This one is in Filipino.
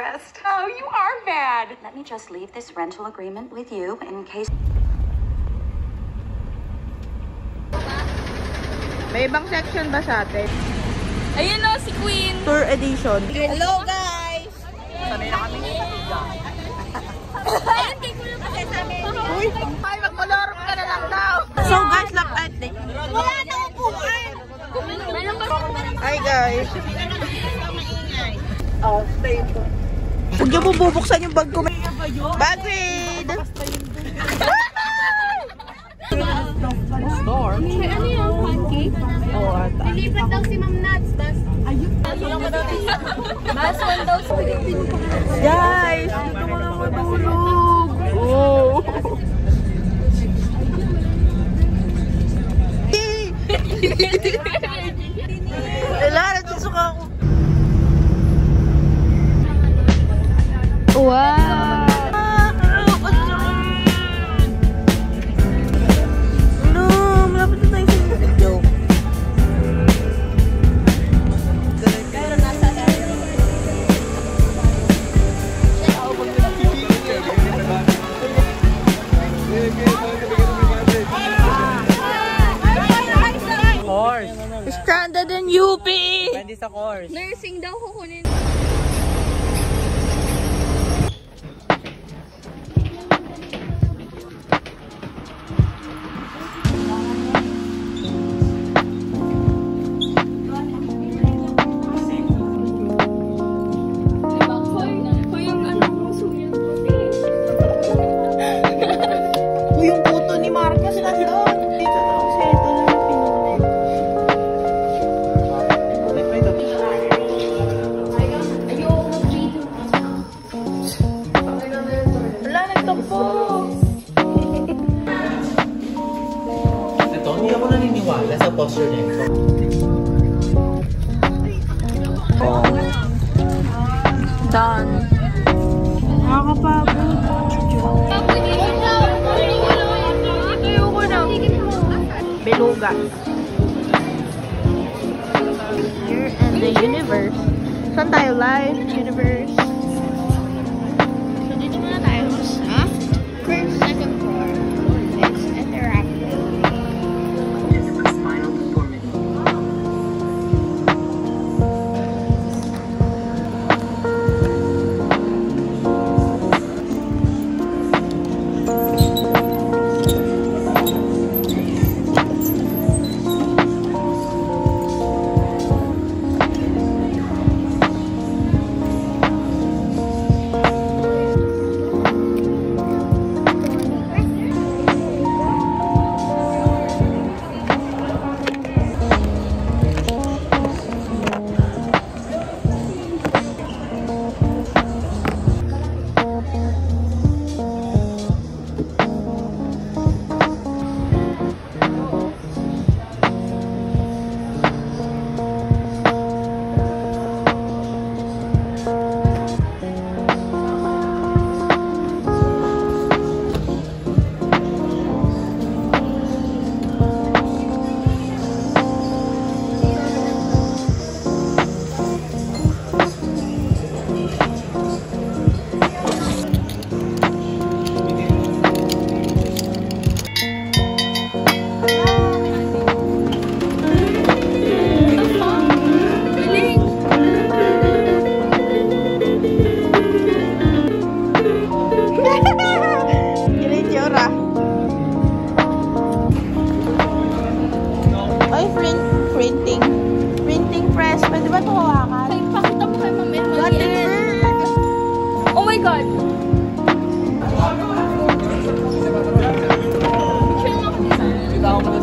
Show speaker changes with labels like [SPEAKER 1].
[SPEAKER 1] get dressed.
[SPEAKER 2] Oh, you are bad.
[SPEAKER 1] Let me just leave this rental agreement with you in case.
[SPEAKER 3] May ibang section ba sa atin?
[SPEAKER 4] Ayun o, si Queen.
[SPEAKER 3] Tour edition.
[SPEAKER 4] Hello, guys!
[SPEAKER 3] Sanay na kami.
[SPEAKER 4] Ayun, kay Kuya sa amin.
[SPEAKER 3] Uy! Ay, magmalorong ka na lang daw. So guys, look at it.
[SPEAKER 4] Wala na upuan. Meron ba
[SPEAKER 3] Hi guys. Oh, stay ito. Huwag niyo po bubuksan yung bag ko. Bag raid! Store?
[SPEAKER 4] Ano yung pancake?
[SPEAKER 3] Oo, ata.
[SPEAKER 4] Nilipat daw si Ma'am Nats. Bas. Ayun. Bas one daw si
[SPEAKER 3] Guys! Dito ko na matulog. Oh! Wala,
[SPEAKER 4] Wow!
[SPEAKER 3] Stranded in UP!
[SPEAKER 5] Pwede sa course.
[SPEAKER 4] Nursing daw kukunin.
[SPEAKER 3] ako naniniwala sa posture nito. Oh. Done. Nakakapagod. Beluga. Here and the universe. Saan tayo?
[SPEAKER 5] Life, universe. So, dito muna tayo sa Yes, pwede
[SPEAKER 3] ba ito hawakan? Wait, pakita mo kay mamaya mag Oh my God! Picture mo ako dito.